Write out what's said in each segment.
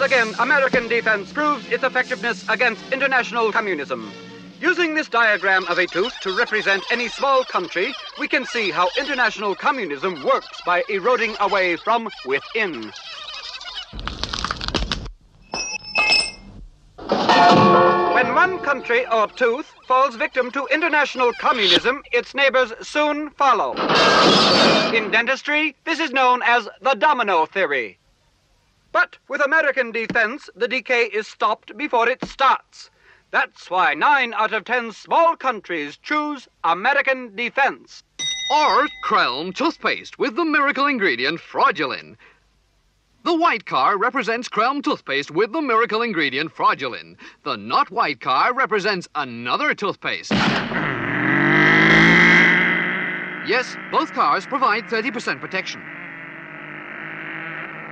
again, American defense proves its effectiveness against international communism. Using this diagram of a tooth to represent any small country, we can see how international communism works by eroding away from within. When one country or tooth falls victim to international communism, its neighbors soon follow. In dentistry, this is known as the domino theory. But with American defense, the decay is stopped before it starts. That's why nine out of ten small countries choose American defense. Or Crelm toothpaste with the miracle ingredient fraudulin. The white car represents Crelm toothpaste with the miracle ingredient fraudulin. The not white car represents another toothpaste. Yes, both cars provide 30% protection.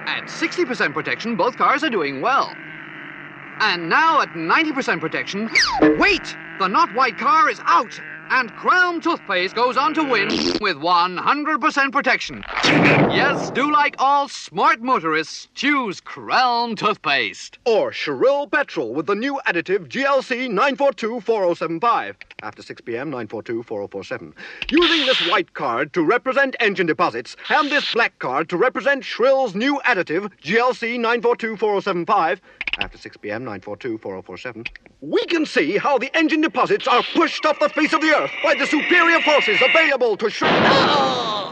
At 60% protection, both cars are doing well. And now at 90% protection, wait! The not white car is out! And Crelm toothpaste goes on to win with 100% protection. Yes, do like all smart motorists, choose Crelm toothpaste. Or Shrill Petrol with the new additive GLC 9424075. After 6 p.m., 9424047. Using this white card to represent engine deposits and this black card to represent Shrill's new additive GLC 9424075. After 6 p.m., 9424047. We can see how the engine deposits are pushed off the face of the earth by the superior forces available to Shrill.